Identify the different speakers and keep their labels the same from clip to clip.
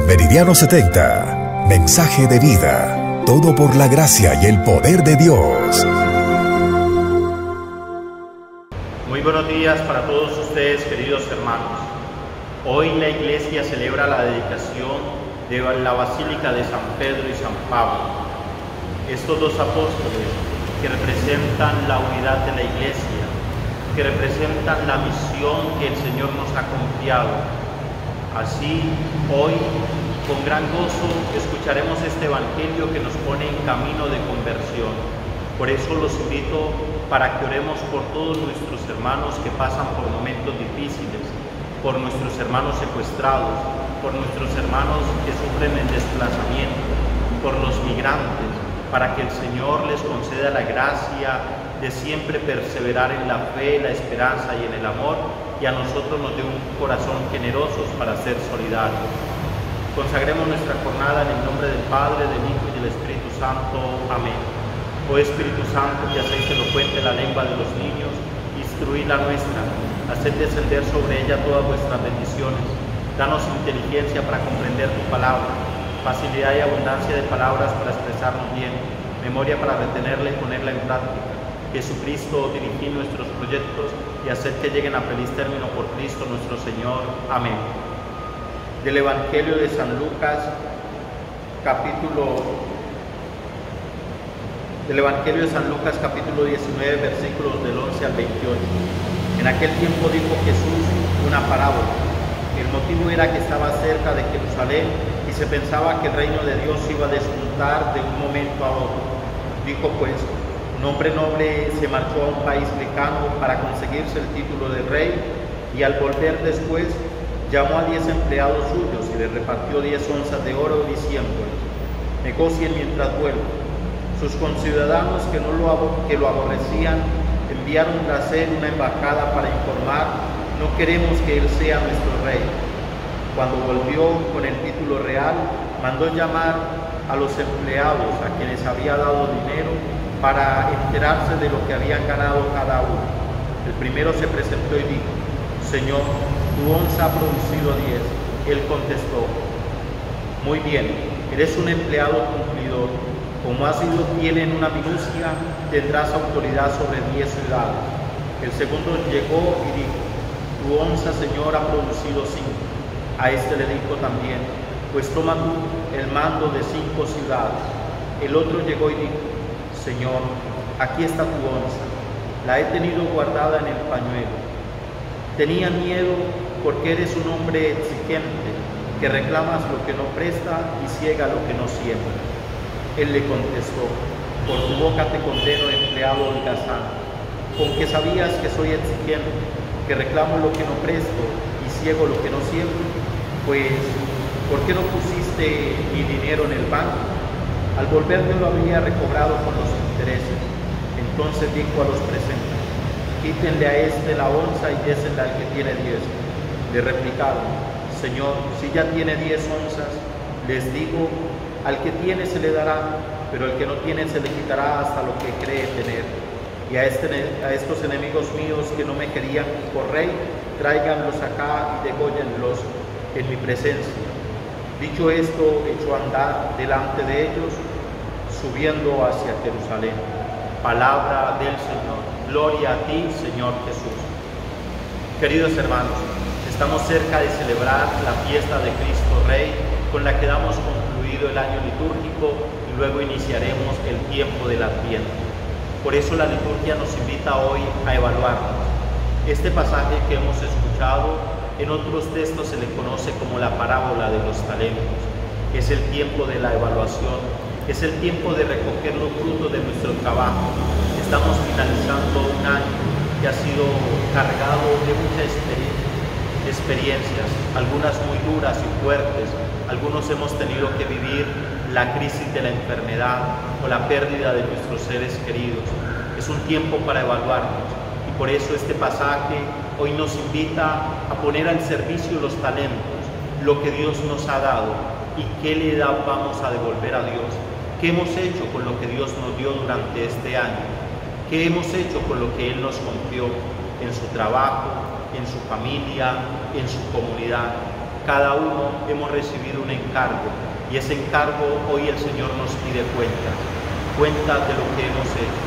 Speaker 1: Meridiano 70. Mensaje de vida. Todo por la gracia y el poder de Dios.
Speaker 2: Muy buenos días para todos ustedes, queridos hermanos. Hoy la iglesia celebra la dedicación de la Basílica de San Pedro y San Pablo. Estos dos apóstoles que representan la unidad de la iglesia, que representan la misión que el Señor nos ha confiado. Así, hoy, con gran gozo, escucharemos este Evangelio que nos pone en camino de conversión. Por eso los invito para que oremos por todos nuestros hermanos que pasan por momentos difíciles, por nuestros hermanos secuestrados, por nuestros hermanos que sufren el desplazamiento, por los migrantes, para que el Señor les conceda la gracia de siempre perseverar en la fe, la esperanza y en el amor, y a nosotros nos dé un corazón generoso para ser solidarios. Consagremos nuestra jornada en el nombre del Padre, del Hijo y del Espíritu Santo. Amén. Oh Espíritu Santo, que hacéis elocuente la lengua de los niños, instruí la nuestra, haced descender sobre ella todas vuestras bendiciones. Danos inteligencia para comprender tu palabra, facilidad y abundancia de palabras para expresarnos bien, memoria para retenerla y ponerla en práctica Jesucristo, dirigir nuestros proyectos y hacer que lleguen a feliz término por Cristo nuestro Señor. Amén. Del Evangelio de San Lucas, capítulo del Evangelio de San Lucas, capítulo 19, versículos del 11 al 28. En aquel tiempo dijo Jesús una parábola. El motivo era que estaba cerca de Jerusalén y se pensaba que el reino de Dios iba a despuntar de un momento a otro. Dijo pues, un hombre noble se marchó a un país lejano para conseguirse el título de rey y al volver después llamó a diez empleados suyos y les repartió diez onzas de oro diciéndoles, negocien mientras vuelvo. Sus conciudadanos que, no lo, que lo aborrecían enviaron tras él una embajada para informar, no queremos que él sea nuestro rey. Cuando volvió con el título real, mandó llamar a los empleados a quienes había dado dinero para enterarse de lo que habían ganado cada uno. El primero se presentó y dijo, Señor, tu onza ha producido diez. Él contestó, muy bien, eres un empleado cumplidor. Como has sido fiel en una minucia, tendrás autoridad sobre diez ciudades. El segundo llegó y dijo, tu onza, Señor, ha producido cinco. A este le dijo también, pues toma tú el mando de cinco ciudades. El otro llegó y dijo, Señor, aquí está tu onza, la he tenido guardada en el pañuelo. Tenía miedo porque eres un hombre exigente, que reclamas lo que no presta y ciega lo que no siembra. Él le contestó, por tu boca te condeno, empleado holgazán, con que sabías que soy exigente, que reclamo lo que no presto y ciego lo que no siembro, pues, ¿por qué no pusiste mi dinero en el banco? Al volver lo había recobrado con los intereses. Entonces dijo a los presentes, quítenle a este la onza y désenle al que tiene diez. Le replicaron, Señor, si ya tiene diez onzas, les digo, al que tiene se le dará, pero al que no tiene se le quitará hasta lo que cree tener. Y a, este, a estos enemigos míos que no me querían por rey, tráiganlos acá y dególlenlos en mi presencia. Dicho esto, echó a andar delante de ellos subiendo hacia Jerusalén. Palabra del Señor. Gloria a ti, Señor Jesús. Queridos hermanos, estamos cerca de celebrar la fiesta de Cristo Rey, con la que damos concluido el año litúrgico y luego iniciaremos el tiempo del Adviento. Por eso la liturgia nos invita hoy a evaluarnos. Este pasaje que hemos escuchado en otros textos se le conoce como la parábola de los talentos. Es el tiempo de la evaluación es el tiempo de recoger los frutos de nuestro trabajo. Estamos finalizando un año que ha sido cargado de muchas experiencias, algunas muy duras y fuertes. Algunos hemos tenido que vivir la crisis de la enfermedad o la pérdida de nuestros seres queridos. Es un tiempo para evaluarnos por eso este pasaje hoy nos invita a poner al servicio los talentos, lo que Dios nos ha dado y qué le vamos a devolver a Dios ¿Qué hemos hecho con lo que Dios nos dio durante este año? ¿Qué hemos hecho con lo que Él nos confió en su trabajo, en su familia, en su comunidad? Cada uno hemos recibido un encargo y ese encargo hoy el Señor nos pide cuentas, cuentas de lo que hemos hecho.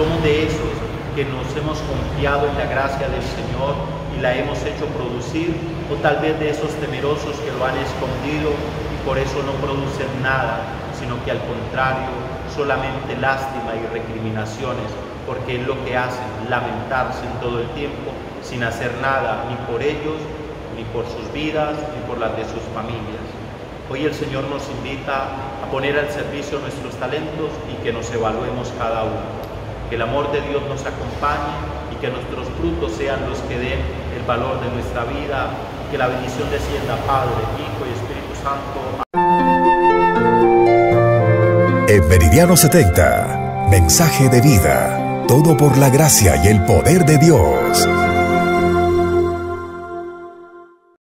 Speaker 2: Somos de esos que nos hemos confiado en la gracia del Señor y la hemos hecho producir, o tal vez de esos temerosos que lo han escondido y por eso no producen nada, sino que al contrario, solamente lástima y recriminaciones, porque es lo que hacen, lamentarse en todo el tiempo sin hacer nada, ni por ellos, ni por sus vidas, ni por las de sus familias. Hoy el Señor nos invita a poner al servicio nuestros talentos y que nos evaluemos cada uno. Que el amor de Dios nos acompañe y que nuestros frutos sean los que den el valor de nuestra vida. Que la bendición descienda Padre, Hijo y Espíritu Santo.
Speaker 1: En Meridiano 70, mensaje de vida. Todo por la gracia y el poder de Dios.